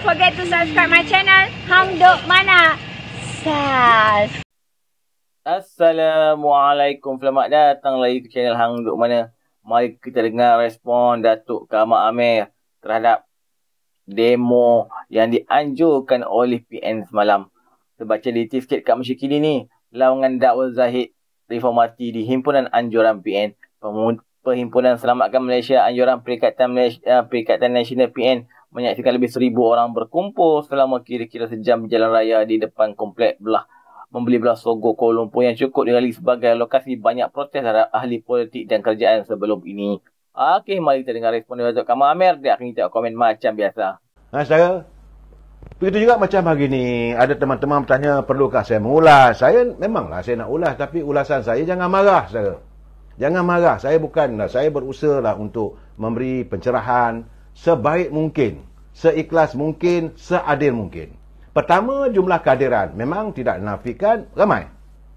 don't forget to subscribe my channel Duk Mana. Sas. Assalamualaikum. Selamat datang lagi ke channel Hang Duk Mana. Mari kita dengar respon Datuk Kamal Amir terhadap demo yang dianjurkan oleh PN semalam. Terbaca di TV kat Malaysia kini ni. Lawangan dakwa Zahid reformati di Himpunan Anjuran PN. Perhimpunan Selamatkan Malaysia Anjuran Perikatan Malaysia, eh, Perikatan Nasional PN menyaksikan lebih seribu orang berkumpul selama kira-kira sejam jalan raya di depan komplek belah membeli belah Sogo Kuala Lumpur yang cukup digali sebagai lokasi banyak protes terhadap ahli politik dan kerajaan sebelum ini. Okey, mari kita dengar respon dari Kamal Amir. Dia akan kita komen macam biasa. Ha, saudara. Begitu juga macam hari ni, ada teman-teman bertanya, perlukah saya mengulas? Saya memanglah saya nak ulas, tapi ulasan saya jangan marah, saudara. Jangan marah. Saya bukanlah, saya berusaha untuk memberi pencerahan sebaik mungkin, seikhlas mungkin, seadil mungkin. Pertama, jumlah kehadiran. Memang tidak nafikan ramai.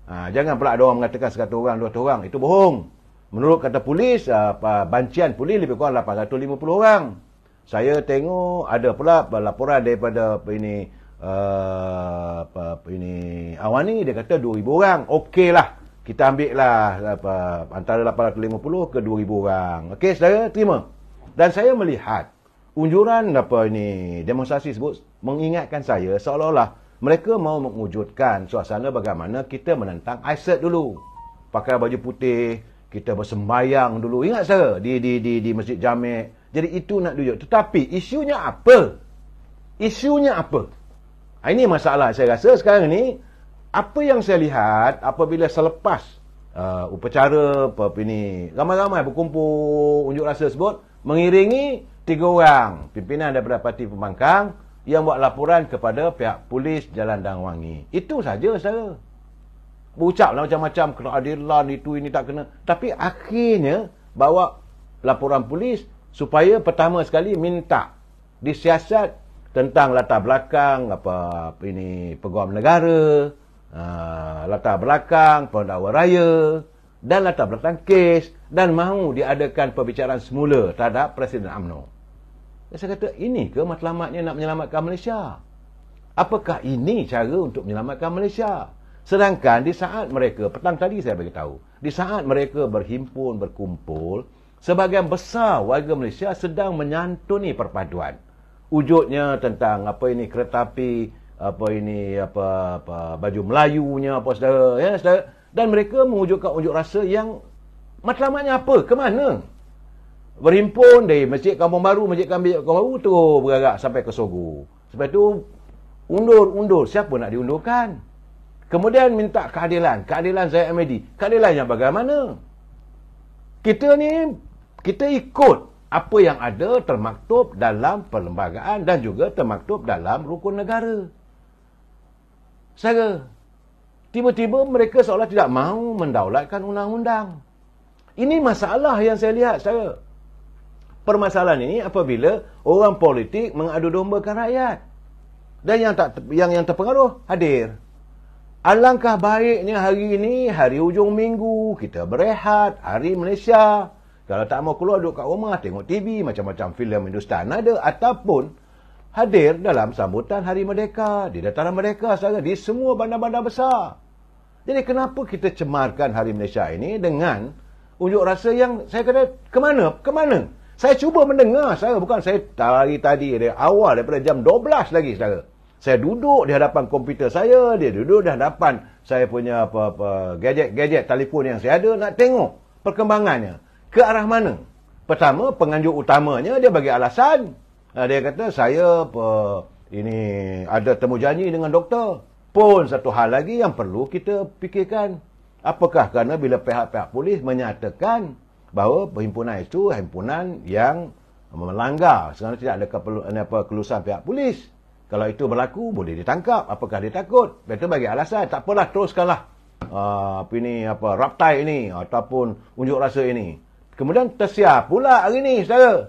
Ha, jangan pula ada orang mengatakan 100 orang, 200 orang. Itu bohong. Menurut kata polis, apa, bancian polis lebih kurang 850 orang. Saya tengok ada pula laporan daripada ini uh, apa, ini Awani dia kata 2000 orang. Okeylah. Kita ambil lah apa, antara 850 ke 2000 orang. Okey, saudara, terima. Dan saya melihat unjuran apa ini demonstrasi sebut mengingatkan saya seolah-olah mereka mau mewujudkan suasana bagaimana kita menentang ISIS dulu. Pakai baju putih, kita bersembayang dulu. Ingat saya di di di di Masjid Jami'. Jadi itu nak tunjuk. Tetapi isunya apa? Isunya apa? Ha, ini masalah saya rasa sekarang ni apa yang saya lihat apabila selepas uh, upacara apa ini ramai-ramai berkumpul unjuk rasa sebut mengiringi tiga orang pimpinan daripada parti pembangkang yang buat laporan kepada pihak polis Jalan Dangwangi. Itu saja saya. Berucaplah macam-macam keadilan itu ini tak kena. Tapi akhirnya bawa laporan polis supaya pertama sekali minta disiasat tentang latar belakang apa, apa ini peguam negara, uh, latar belakang pendakwa raya dan latar belakang kes dan mahu diadakan perbicaraan semula terhadap Presiden UMNO. Saya kata, ini ke matlamatnya nak menyelamatkan Malaysia? Apakah ini cara untuk menyelamatkan Malaysia? Sedangkan di saat mereka, petang tadi saya beritahu, di saat mereka berhimpun, berkumpul, sebagian besar warga Malaysia sedang menyantuni perpaduan. Wujudnya tentang apa ini kereta api, apa ini apa apa baju Melayunya apa saudara ya saudara dan mereka mewujudkan unjuk rasa yang matlamatnya apa ke mana berhimpun dari Masjid Kampung Baru, Masjid Kampung Baru tu bergerak sampai ke Sogo. Sebab tu undur-undur. Siapa nak diundurkan? Kemudian minta keadilan. Keadilan Zaid Ahmadi. Keadilan yang bagaimana? Kita ni, kita ikut apa yang ada termaktub dalam perlembagaan dan juga termaktub dalam rukun negara. Saya, tiba-tiba mereka seolah tidak mahu mendaulatkan undang-undang. Ini masalah yang saya lihat, saya permasalahan ini apabila orang politik mengadu dombakan rakyat. Dan yang tak yang yang terpengaruh hadir. Alangkah baiknya hari ini, hari hujung minggu, kita berehat, hari Malaysia. Kalau tak mau keluar duduk kat rumah, tengok TV, macam-macam filem Hindustan ada. Ataupun hadir dalam sambutan Hari Merdeka, di dataran Merdeka, sahaja, di semua bandar-bandar besar. Jadi kenapa kita cemarkan Hari Malaysia ini dengan unjuk rasa yang saya kata, ke mana? Ke mana? Saya cuba mendengar, saya bukan saya tadi tadi dari awal daripada jam 12 lagi saudara. Saya duduk di hadapan komputer saya, dia duduk di hadapan saya punya apa-apa gadget-gadget telefon yang saya ada nak tengok perkembangannya. Ke arah mana? Pertama, penganjur utamanya dia bagi alasan. Dia kata saya apa ini ada temu janji dengan doktor. Pun satu hal lagi yang perlu kita fikirkan. Apakah kerana bila pihak-pihak polis menyatakan bahawa perhimpunan itu himpunan yang melanggar? Sebenarnya tidak ada keperlu, apa kelulusan pihak polis. Kalau itu berlaku boleh ditangkap. Apakah dia takut? Betul bagi alasan. Tak apalah teruskanlah. Uh, apa ini apa raptai ini ataupun unjuk rasa ini. Kemudian tersiar pula hari ini saudara.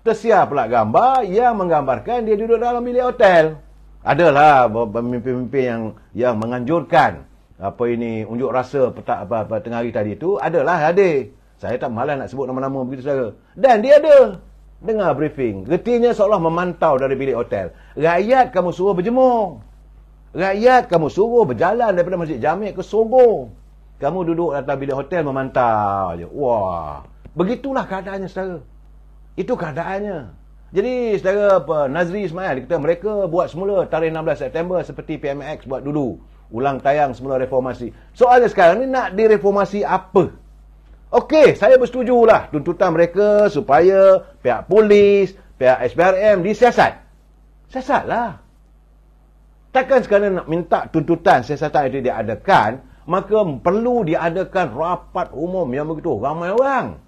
Tersiar pula gambar yang menggambarkan dia duduk dalam bilik hotel adalah pemimpin-pemimpin yang yang menganjurkan apa ini unjuk rasa petak apa, apa tengah hari tadi itu adalah hadir saya tak malas nak sebut nama-nama begitu saudara. Dan dia ada. Dengar briefing. Getinya seolah memantau dari bilik hotel. Rakyat kamu suruh berjemur. Rakyat kamu suruh berjalan daripada Masjid Jamik ke Sogo. Kamu duduk atas bilik hotel memantau je. Wah. Begitulah keadaannya saudara. Itu keadaannya. Jadi saudara apa, Nazri Ismail kata mereka buat semula tarikh 16 September seperti PMX buat dulu. Ulang tayang semula reformasi. Soalnya sekarang ni nak direformasi apa? Okey, saya bersetujulah tuntutan mereka supaya pihak polis, pihak SPRM disiasat. Siasatlah. Takkan sekarang nak minta tuntutan siasatan itu diadakan, maka perlu diadakan rapat umum yang begitu ramai orang.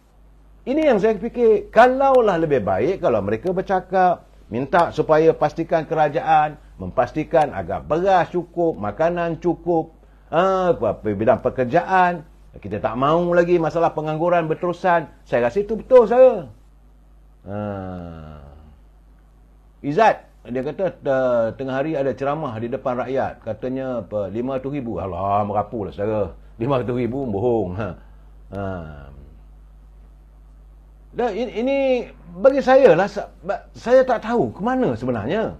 Ini yang saya fikir, kalaulah lebih baik kalau mereka bercakap, minta supaya pastikan kerajaan, memastikan agar beras cukup, makanan cukup, uh, bidang pekerjaan, kita tak mahu lagi masalah pengangguran berterusan. Saya rasa itu betul saya. Ha. Izzat, dia kata tengah hari ada ceramah di depan rakyat. Katanya apa, 500 ribu. Alah, merapu lah saudara. 500 ribu, bohong. Ha. Ha. Dan ini bagi saya lah, saya tak tahu ke mana sebenarnya.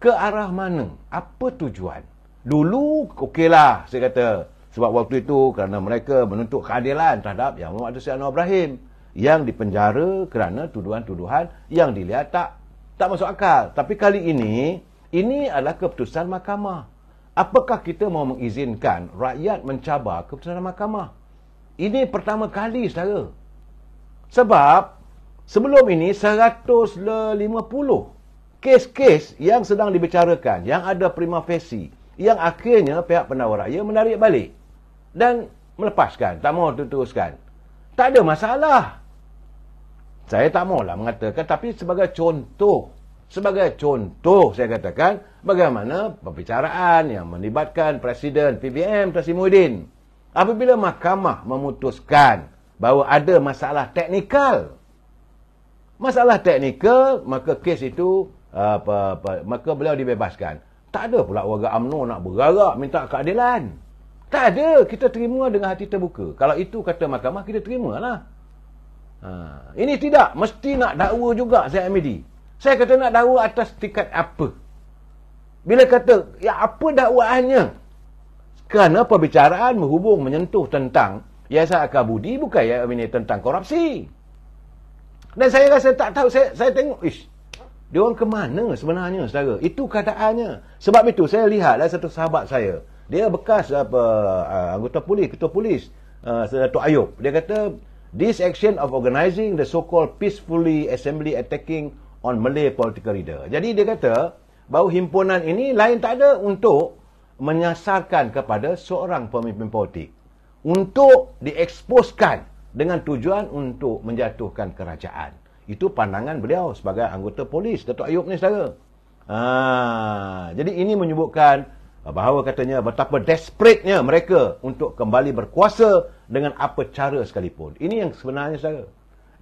Ke arah mana? Apa tujuan? Dulu, okeylah saya kata. Sebab waktu itu kerana mereka menuntut keadilan terhadap Yang Muhammad Hussein Anwar Ibrahim yang dipenjara kerana tuduhan-tuduhan yang dilihat tak tak masuk akal. Tapi kali ini, ini adalah keputusan mahkamah. Apakah kita mau mengizinkan rakyat mencabar keputusan mahkamah? Ini pertama kali, saudara. Sebab, sebelum ini 150 kes-kes yang sedang dibicarakan, yang ada prima facie, yang akhirnya pihak penawar raya menarik balik dan melepaskan, tak mau teruskan. Tak ada masalah. Saya tak maulah mengatakan, tapi sebagai contoh, sebagai contoh saya katakan, bagaimana pembicaraan yang melibatkan Presiden PBM Tasimuddin. Apabila mahkamah memutuskan bahawa ada masalah teknikal, masalah teknikal, maka kes itu, apa, apa, maka beliau dibebaskan. Tak ada pula warga UMNO nak bergarak minta keadilan. Tak ada. Kita terima dengan hati terbuka. Kalau itu kata mahkamah, kita terimalah. Ha. Ini tidak. Mesti nak dakwa juga saya MD. Saya kata nak dakwa atas tingkat apa? Bila kata, ya apa dakwaannya? Kerana perbicaraan menghubung, menyentuh tentang Yayasan Akar Budi bukan ya ini tentang korupsi. Dan saya rasa tak tahu, saya, saya tengok, ish, dia orang ke mana sebenarnya, saudara? Itu keadaannya. Sebab itu, saya lihat lah satu sahabat saya, dia bekas apa uh, anggota polis, ketua polis, uh, Datuk Ayub. Dia kata this action of organising the so-called peacefully assembly attacking on Malay political leader. Jadi dia kata bahawa himpunan ini lain tak ada untuk menyasarkan kepada seorang pemimpin politik untuk dieksposkan dengan tujuan untuk menjatuhkan kerajaan. Itu pandangan beliau sebagai anggota polis Datuk Ayub ni saudara. Ha, jadi ini menyebutkan bahawa katanya betapa desperate-nya mereka untuk kembali berkuasa dengan apa cara sekalipun. Ini yang sebenarnya saya.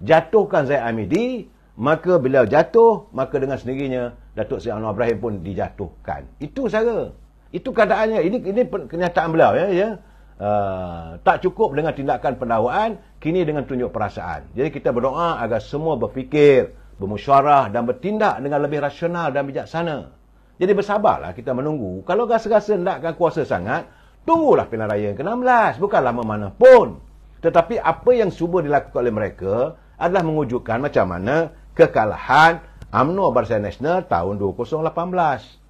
Jatuhkan Zaid Amidi, maka bila jatuh, maka dengan sendirinya Datuk Seri Anwar Ibrahim pun dijatuhkan. Itu saya. Itu keadaannya. Ini ini kenyataan beliau ya, ya. Uh, tak cukup dengan tindakan pendakwaan, kini dengan tunjuk perasaan. Jadi kita berdoa agar semua berfikir, bermusyawarah dan bertindak dengan lebih rasional dan bijaksana. Jadi bersabarlah kita menunggu. Kalau rasa-rasa nakkan kuasa sangat, tunggulah pilihan raya yang ke-16. Bukan lama mana pun. Tetapi apa yang cuba dilakukan oleh mereka adalah mewujudkan macam mana kekalahan UMNO Barisan Nasional tahun 2018.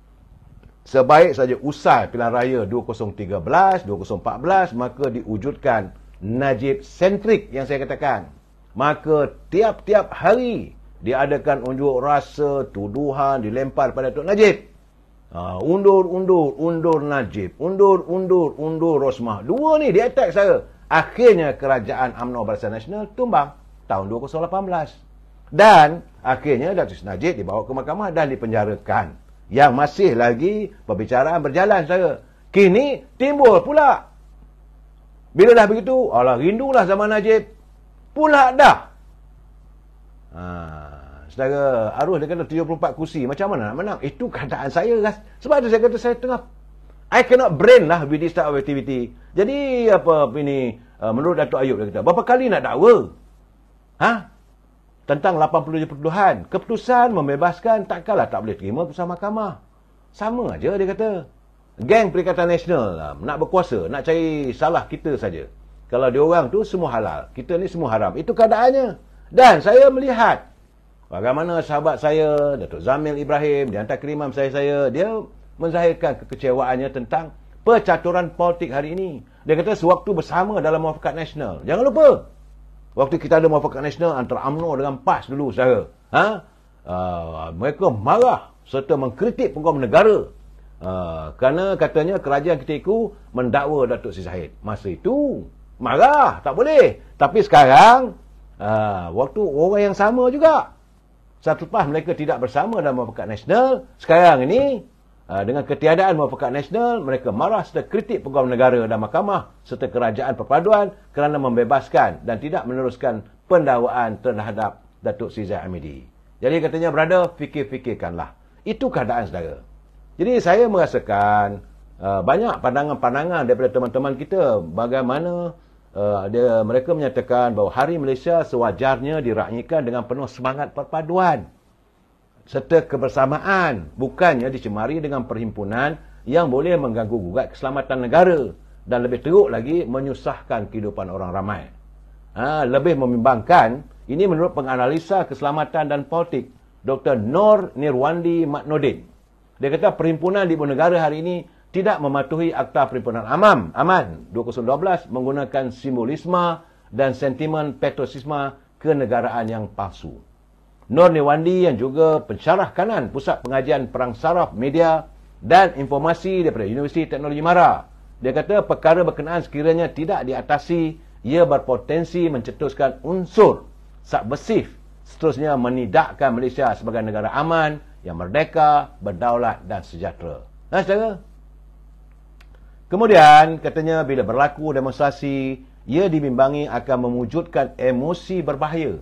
Sebaik saja usai pilihan raya 2013, 2014, maka diwujudkan Najib sentrik yang saya katakan. Maka tiap-tiap hari diadakan unjuk rasa, tuduhan, dilempar pada Tok Najib. Ha, undur, undur, undur Najib. Undur, undur, undur Rosmah. Dua ni dia attack saya. Akhirnya kerajaan UMNO Barisan Nasional tumbang tahun 2018. Dan akhirnya Datuk Najib dibawa ke mahkamah dan dipenjarakan. Yang masih lagi perbicaraan berjalan saya. Kini timbul pula. Bila dah begitu, Allah rindulah zaman Najib. Pula dah. Haa. Saudara Arus dia kata 74 kursi. Macam mana nak menang? Itu keadaan saya. Sebab itu saya kata saya tengah I cannot brain lah with this type of activity. Jadi apa ini uh, menurut Datuk Ayub dia kata, berapa kali nak dakwa? Ha? Tentang 87 pertuduhan. Keputusan membebaskan takkanlah tak boleh terima keputusan mahkamah. Sama aja dia kata. Geng Perikatan Nasional lah, nak berkuasa, nak cari salah kita saja. Kalau dia orang tu semua halal, kita ni semua haram. Itu keadaannya. Dan saya melihat bagaimana sahabat saya, Datuk Zamil Ibrahim, di antara kerimam saya-saya, dia menzahirkan kekecewaannya tentang percaturan politik hari ini. Dia kata sewaktu bersama dalam muafakat nasional. Jangan lupa, waktu kita ada muafakat nasional antara UMNO dengan PAS dulu, saudara. Ha? Uh, mereka marah serta mengkritik penguam negara Uh, kerana katanya kerajaan ketika mendakwa Datuk Sri Zahid. Masa itu marah, tak boleh. Tapi sekarang uh, waktu orang yang sama juga. Satu lepas mereka tidak bersama dalam muafakat nasional, sekarang ini dengan ketiadaan muafakat nasional, mereka marah serta kritik pegawai negara dan mahkamah serta kerajaan perpaduan kerana membebaskan dan tidak meneruskan pendakwaan terhadap Datuk Sri Zahid Hamidi. Jadi katanya, brother, fikir-fikirkanlah. Itu keadaan saudara. Jadi saya merasakan uh, banyak pandangan-pandangan daripada teman-teman kita bagaimana uh, dia mereka menyatakan bahawa Hari Malaysia sewajarnya diraihkan dengan penuh semangat perpaduan serta kebersamaan bukannya dicemari dengan perhimpunan yang boleh mengganggu gugat keselamatan negara dan lebih teruk lagi menyusahkan kehidupan orang ramai. Ha, lebih membimbangkan ini menurut penganalisa keselamatan dan politik Dr. Nur Nirwandi Maknodin. Dia kata perhimpunan di ibu negara hari ini tidak mematuhi Akta Perhimpunan Amam, Aman 2012 menggunakan simbolisme dan sentimen patriotisme kenegaraan yang palsu. Nur Niwandi yang juga pensyarah kanan Pusat Pengajian Perang Saraf Media dan Informasi daripada Universiti Teknologi Mara. Dia kata perkara berkenaan sekiranya tidak diatasi, ia berpotensi mencetuskan unsur subversif seterusnya menidakkan Malaysia sebagai negara aman yang merdeka, berdaulat dan sejahtera. Nah, saudara. Kemudian, katanya bila berlaku demonstrasi, ia dibimbangi akan mewujudkan emosi berbahaya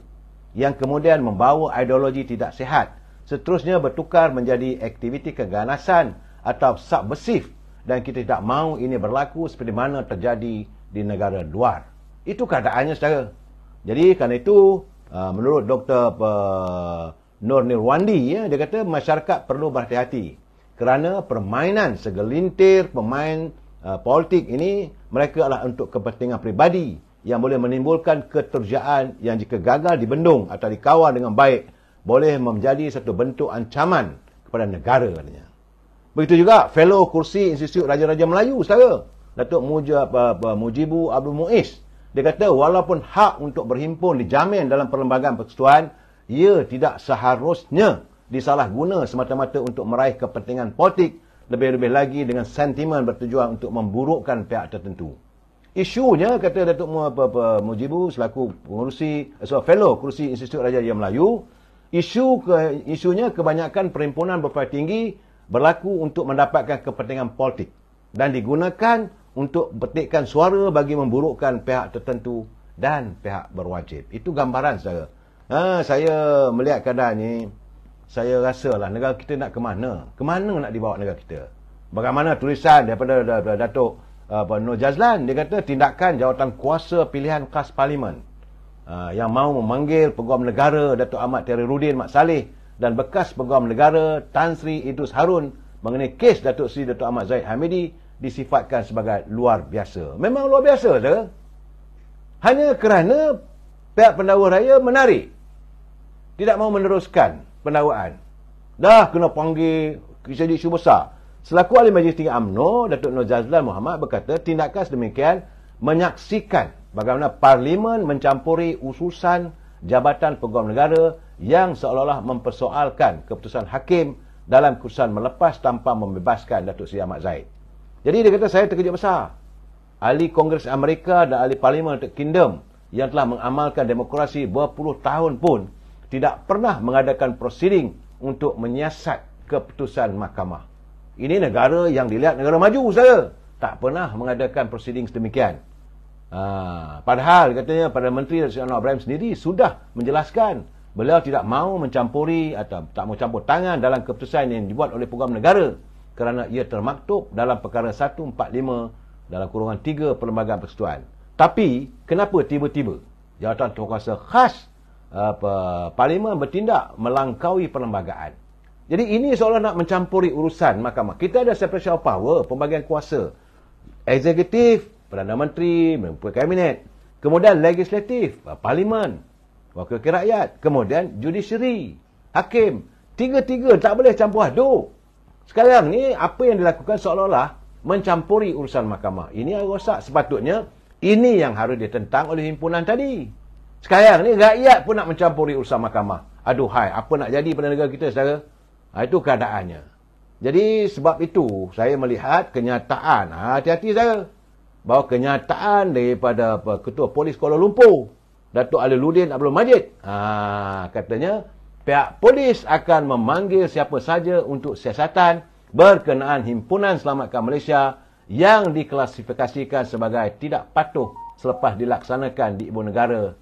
yang kemudian membawa ideologi tidak sihat. Seterusnya bertukar menjadi aktiviti keganasan atau subversif dan kita tidak mahu ini berlaku seperti mana terjadi di negara luar. Itu keadaannya saudara. Jadi kerana itu, uh, menurut Dr. Nur Nirwandi ya dia kata masyarakat perlu berhati-hati kerana permainan segelintir pemain uh, politik ini mereka adalah untuk kepentingan pribadi yang boleh menimbulkan keterjaan yang jika gagal dibendung atau dikawal dengan baik boleh menjadi satu bentuk ancaman kepada negara katanya. Begitu juga fellow kursi Institut Raja-Raja Melayu saudara Datuk uh, Mujibu Abdul Muiz dia kata walaupun hak untuk berhimpun dijamin dalam perlembagaan persekutuan ia tidak seharusnya disalahguna semata-mata untuk meraih kepentingan politik lebih-lebih lagi dengan sentimen bertujuan untuk memburukkan pihak tertentu. Isunya, kata Datuk Mujibu selaku pengurusi, so fellow kerusi Institut Raja Jaya Melayu, isu ke, isunya kebanyakan perhimpunan berpahaya tinggi berlaku untuk mendapatkan kepentingan politik dan digunakan untuk petikkan suara bagi memburukkan pihak tertentu dan pihak berwajib. Itu gambaran saudara. Ha, saya melihat keadaan ni, saya rasa lah negara kita nak ke mana? Ke mana nak dibawa negara kita? Bagaimana tulisan daripada, daripada Apa, Nur Jazlan, dia kata tindakan jawatan kuasa pilihan khas parlimen ha, yang mahu memanggil peguam negara Datuk Ahmad Terirudin Mat Saleh dan bekas peguam negara Tan Sri Idrus Harun mengenai kes Datuk Sri Datuk Ahmad Zaid Hamidi disifatkan sebagai luar biasa. Memang luar biasa, tak? Hanya kerana pihak pendakwa raya menarik tidak mahu meneruskan pendakwaan. Dah kena panggil jadi isu besar. Selaku ahli majlis tinggi UMNO, Datuk Nur Jazlan Muhammad berkata tindakan sedemikian menyaksikan bagaimana parlimen mencampuri ususan jabatan peguam negara yang seolah-olah mempersoalkan keputusan hakim dalam keputusan melepas tanpa membebaskan Datuk Seri Ahmad Zaid. Jadi dia kata saya terkejut besar. Ahli Kongres Amerika dan ahli Parlimen Kingdom yang telah mengamalkan demokrasi berpuluh tahun pun tidak pernah mengadakan prosiding untuk menyiasat keputusan mahkamah. Ini negara yang dilihat negara maju saya. Tak pernah mengadakan prosiding sedemikian. Ha, padahal katanya pada Menteri Datuk Anwar Ibrahim sendiri sudah menjelaskan beliau tidak mahu mencampuri atau tak mau campur tangan dalam keputusan yang dibuat oleh program negara kerana ia termaktub dalam perkara 145 dalam kurungan 3 perlembagaan persekutuan. Tapi kenapa tiba-tiba jawatan kuasa khas apa parlimen bertindak melangkaui perlembagaan. Jadi ini seolah nak mencampuri urusan mahkamah. Kita ada separation of power, pembagian kuasa. Eksekutif, Perdana Menteri, Menteri Kabinet. Kemudian legislatif, parlimen, wakil rakyat. Kemudian judiciary, hakim. Tiga-tiga tak boleh campur aduk. Sekarang ni apa yang dilakukan seolah-olah mencampuri urusan mahkamah. Ini yang rosak sepatutnya. Ini yang harus ditentang oleh himpunan tadi. Sekarang ni rakyat pun nak mencampuri urusan mahkamah. Aduhai, apa nak jadi pada negara kita saudara? Ha, itu keadaannya. Jadi sebab itu saya melihat kenyataan. Ha, hati-hati saya. Bahawa kenyataan daripada Ketua Polis Kuala Lumpur. Datuk Aliluddin Abdul Majid. Ha, katanya pihak polis akan memanggil siapa saja untuk siasatan berkenaan Himpunan Selamatkan Malaysia yang diklasifikasikan sebagai tidak patuh selepas dilaksanakan di ibu negara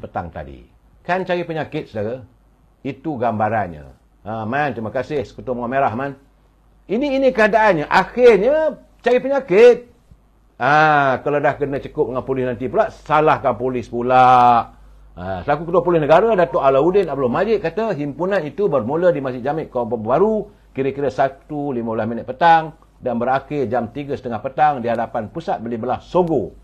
petang tadi. Kan cari penyakit saudara? Itu gambarannya. Ha, man, terima kasih Sekutu Bunga Merah, man. Ini ini keadaannya. Akhirnya, cari penyakit. Ha, kalau dah kena cekup dengan polis nanti pula, salahkan polis pula. Ha, selaku Ketua Polis Negara, Datuk Alauddin Abdul Majid kata, himpunan itu bermula di Masjid Jamik Kuala Baru, kira-kira 1.15 minit petang, dan berakhir jam 3.30 petang di hadapan pusat beli belah Sogo,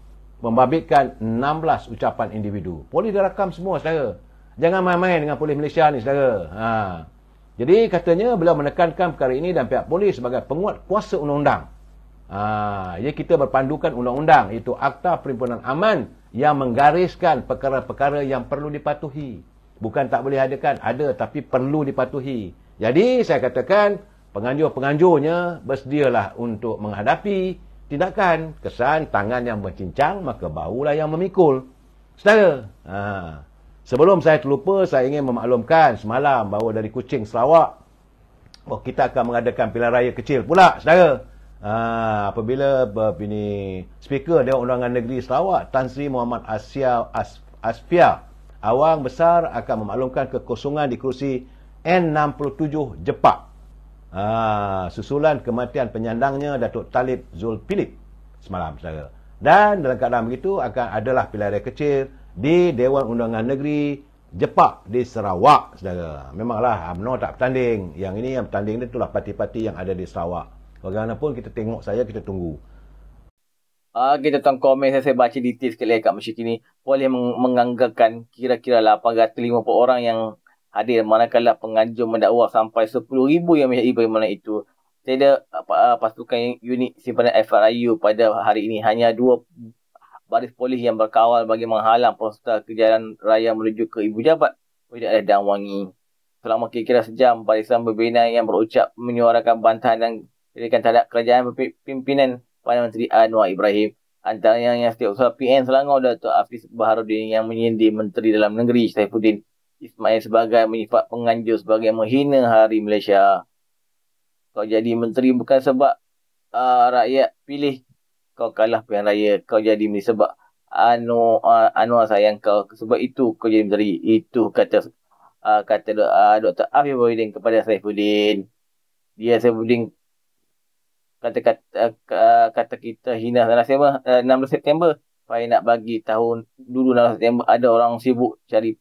membabitkan 16 ucapan individu. Polis dah rakam semua, saudara. Jangan main-main dengan polis Malaysia ni, saudara. Haa. Jadi katanya beliau menekankan perkara ini dan pihak polis sebagai penguat kuasa undang-undang. Ha, jadi kita berpandukan undang-undang itu Akta Perhimpunan Aman yang menggariskan perkara-perkara yang perlu dipatuhi. Bukan tak boleh adakan, ada tapi perlu dipatuhi. Jadi saya katakan penganjur-penganjurnya bersedialah untuk menghadapi tindakan kesan tangan yang bercincang maka baulah yang memikul. Saudara, ha, Sebelum saya terlupa, saya ingin memaklumkan semalam bahawa dari Kuching, Sarawak, oh, kita akan mengadakan pilihan raya kecil pula, saudara. Ha, apabila ini speaker Dewan Undangan Negeri Sarawak, Tan Sri Muhammad Asia As, Asfia, awang besar akan memaklumkan kekosongan di kerusi N67 Jepak. Ha, susulan kematian penyandangnya Datuk Talib Zulpilip semalam, saudara. Dan dalam keadaan begitu akan adalah pilihan raya kecil di Dewan Undangan Negeri Jepak di Sarawak, saudara. Memanglah UMNO tak bertanding. Yang ini yang bertanding ni itulah parti-parti yang ada di Sarawak. Bagaimanapun kita tengok saya, kita tunggu. Ah, kita tengok komen saya, saya baca detail sekali kat masjid ini. Boleh meng- menganggarkan kira-kira 850 orang yang hadir. Manakala penganjur mendakwa sampai 10,000 yang menjadi bagaimana itu. Tiada uh, pasukan unit simpanan FRIU pada hari ini. Hanya baris polis yang berkawal bagi menghalang proses kejayaan raya menuju ke ibu jabat tidak ada dan wangi. Selama kira-kira sejam, barisan berbina yang berucap menyuarakan bantahan dan kritikan terhadap kerajaan pimpinan Perdana Menteri Anwar Ibrahim. Antaranya yang setiap usaha PN Selangor Datuk Hafiz Baharudin yang menyindir Menteri Dalam Negeri Saifuddin Ismail sebagai menyifat penganjur sebagai menghina Hari Malaysia. Kau jadi menteri bukan sebab uh, rakyat pilih kau kalah pilihan raya, kau jadi menteri sebab anu uh, Anwar sayang kau sebab itu kau jadi menteri. Itu kata uh, kata uh, Dr. Afif Wahidin kepada Saifuddin. Dia Saifuddin kata kata, uh, kata kita hina 16 September, uh, 16 September. Saya nak bagi tahun dulu 16 September ada orang sibuk cari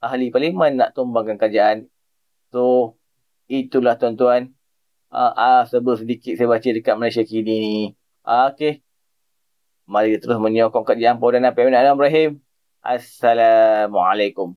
ahli parlimen nak tumbangkan kerajaan. So itulah tuan-tuan. Uh, uh, sebelum sedikit saya baca dekat Malaysia kini ni. Uh, okay. Mari terus menyokong kajian Paudan Nabi Ibrahim. Assalamualaikum.